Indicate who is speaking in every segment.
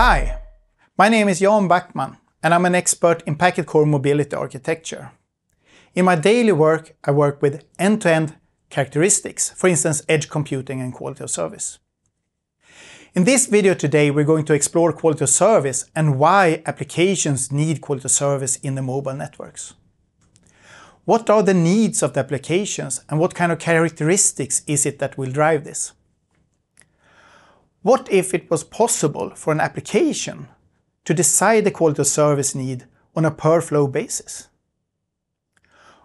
Speaker 1: Hi, my name is Jan Backman and I'm an expert in packet core mobility architecture. In my daily work, I work with end-to-end -end characteristics, for instance, edge computing and quality of service. In this video today, we're going to explore quality of service and why applications need quality of service in the mobile networks. What are the needs of the applications and what kind of characteristics is it that will drive this? What if it was possible for an application to decide the quality of service need on a per flow basis?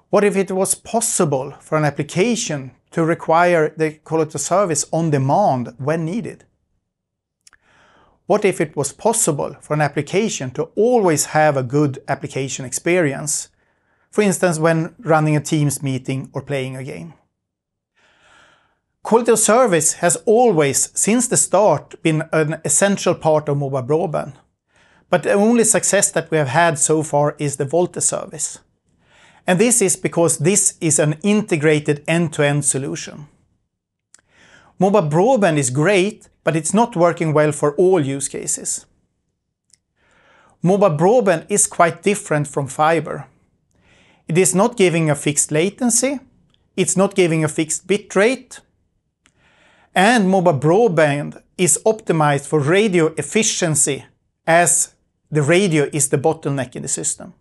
Speaker 1: What if it was possible for an application to require the quality of service on demand when needed? What if it was possible for an application to always have a good application experience, for instance when running a Teams meeting or playing a game? Quality of service has always, since the start, been an essential part of mobile broadband. But the only success that we have had so far is the VoLTE service. And this is because this is an integrated end-to-end -end solution. Mobile broadband is great, but it's not working well for all use cases. Mobile broadband is quite different from fiber. It is not giving a fixed latency, it's not giving a fixed bit rate, and mobile broadband is optimized for radio efficiency as the radio is the bottleneck in the system.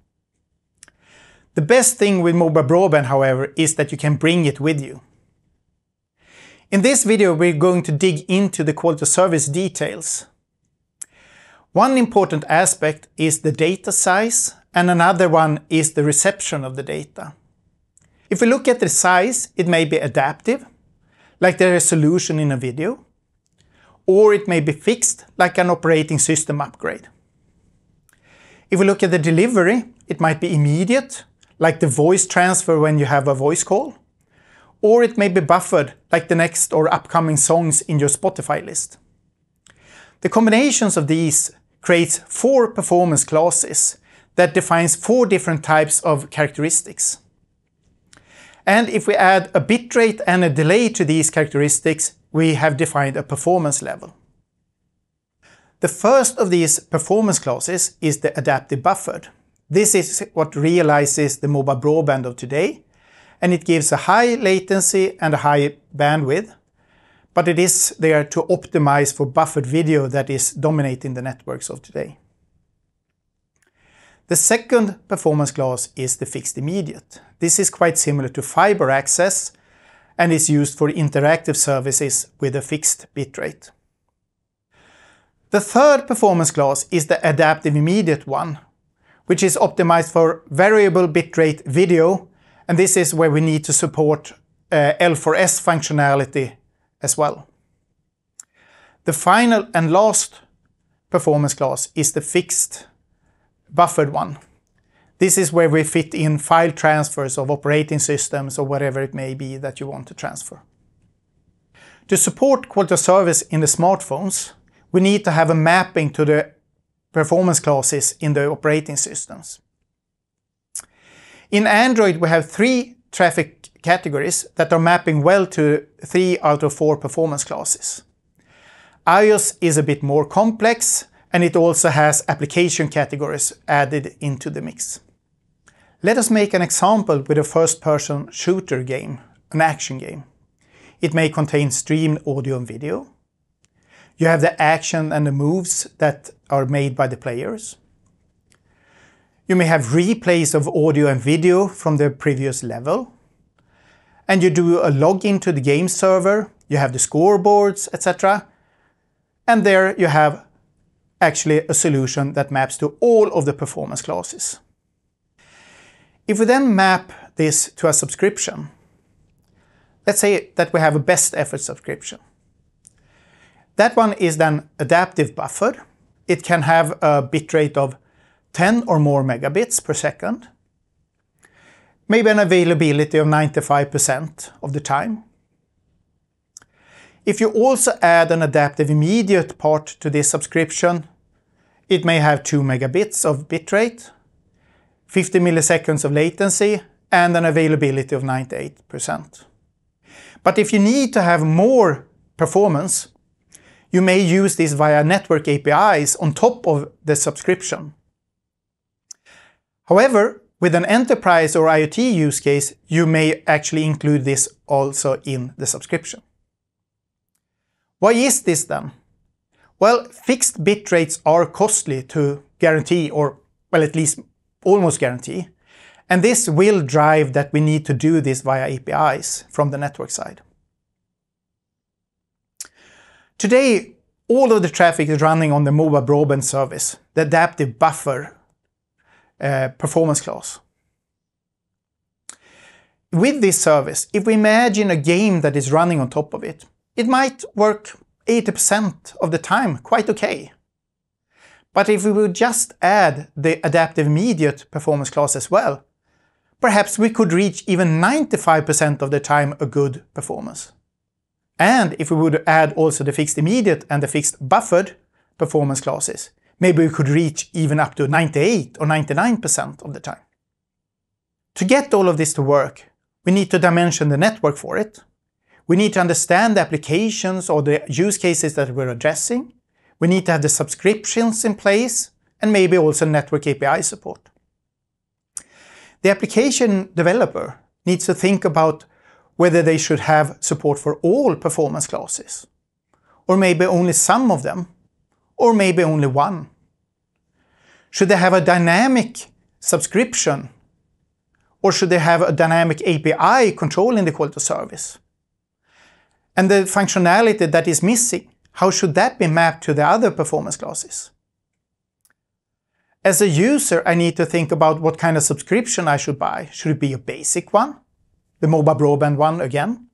Speaker 1: The best thing with mobile broadband, however, is that you can bring it with you. In this video, we're going to dig into the quality of service details. One important aspect is the data size and another one is the reception of the data. If we look at the size, it may be adaptive like the resolution in a video, or it may be fixed, like an operating system upgrade. If we look at the delivery, it might be immediate, like the voice transfer when you have a voice call, or it may be buffered, like the next or upcoming songs in your Spotify list. The combinations of these creates four performance classes that defines four different types of characteristics. And if we add a bitrate and a delay to these characteristics, we have defined a performance level. The first of these performance classes is the adaptive buffered. This is what realizes the mobile broadband of today, and it gives a high latency and a high bandwidth, but it is there to optimize for buffered video that is dominating the networks of today. The second performance class is the fixed immediate. This is quite similar to fiber access and is used for interactive services with a fixed bitrate. The third performance class is the adaptive immediate one, which is optimized for variable bitrate video, and this is where we need to support uh, L4S functionality as well. The final and last performance class is the fixed buffered one. This is where we fit in file transfers of operating systems or whatever it may be that you want to transfer. To support quality of service in the smartphones, we need to have a mapping to the performance classes in the operating systems. In Android, we have three traffic categories that are mapping well to three out of four performance classes. iOS is a bit more complex and it also has application categories added into the mix. Let us make an example with a first-person shooter game, an action game. It may contain streamed audio and video. You have the action and the moves that are made by the players. You may have replays of audio and video from the previous level. And you do a login to the game server, you have the scoreboards, etc. And there you have actually a solution that maps to all of the performance classes. If we then map this to a subscription, let's say that we have a best effort subscription. That one is then adaptive buffered. It can have a bitrate of 10 or more megabits per second. Maybe an availability of 95% of the time. If you also add an adaptive immediate part to this subscription, it may have 2 megabits of bitrate, 50 milliseconds of latency, and an availability of 98%. But if you need to have more performance, you may use this via network APIs on top of the subscription. However, with an enterprise or IoT use case, you may actually include this also in the subscription. Why is this then? Well, fixed bit rates are costly to guarantee, or well, at least almost guarantee. And this will drive that we need to do this via APIs from the network side. Today, all of the traffic is running on the mobile broadband service, the adaptive buffer uh, performance class. With this service, if we imagine a game that is running on top of it, it might work 80% of the time quite okay. But if we would just add the adaptive immediate performance class as well, perhaps we could reach even 95% of the time a good performance. And if we would add also the fixed immediate and the fixed buffered performance classes, maybe we could reach even up to 98 or 99% of the time. To get all of this to work, we need to dimension the network for it. We need to understand the applications or the use cases that we're addressing. We need to have the subscriptions in place and maybe also network API support. The application developer needs to think about whether they should have support for all performance classes, or maybe only some of them, or maybe only one. Should they have a dynamic subscription, or should they have a dynamic API controlling the quality of service? And the functionality that is missing, how should that be mapped to the other performance classes? As a user, I need to think about what kind of subscription I should buy. Should it be a basic one? the mobile broadband one again.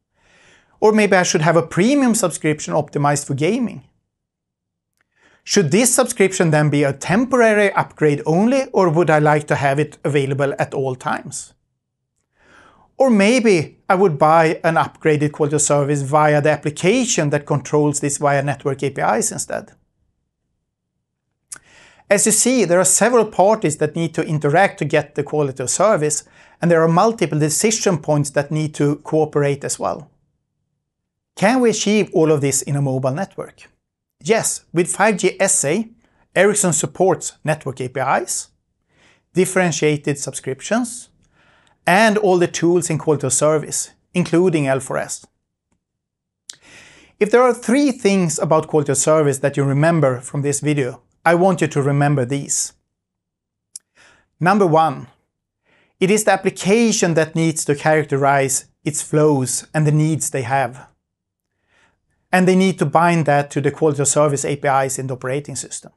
Speaker 1: Or maybe I should have a premium subscription optimized for gaming. Should this subscription then be a temporary upgrade only, or would I like to have it available at all times? Or maybe I would buy an upgraded quality of service via the application that controls this via network APIs instead. As you see, there are several parties that need to interact to get the quality of service, and there are multiple decision points that need to cooperate as well. Can we achieve all of this in a mobile network? Yes, with 5G SA, Ericsson supports network APIs, differentiated subscriptions, and all the tools in quality of service, including L4S. If there are three things about quality of service that you remember from this video, I want you to remember these. Number one, it is the application that needs to characterize its flows and the needs they have. And they need to bind that to the quality of service APIs in the operating system.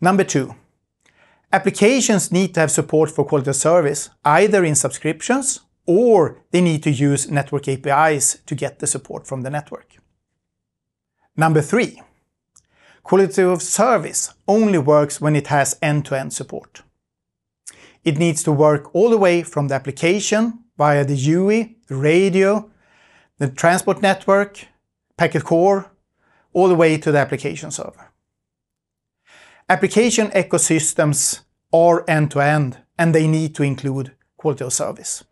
Speaker 1: Number two, applications need to have support for quality of service, either in subscriptions or they need to use network APIs to get the support from the network. Number three, Quality of service only works when it has end-to-end -end support. It needs to work all the way from the application via the UI, the radio, the transport network, packet core, all the way to the application server. Application ecosystems are end-to-end -end, and they need to include quality of service.